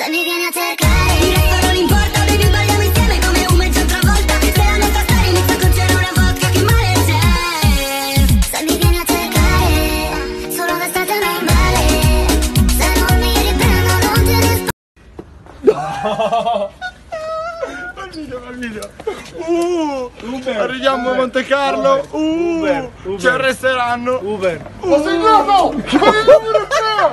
Se mi vieni a cercare Il resto non importa, baby, balliamo insieme come un mezzo travolta Se la nostra storia inizia con c'era una vodka, che male c'è Se mi vieni a cercare Solo d'estate è normale Se non mi riprendo non ti rispondo Fai il video, fai video. Uh, arriviamo a Monte Carlo. Uh, Uber, ci arresteranno. Uber. Ho segnato! Ma che numero c'è?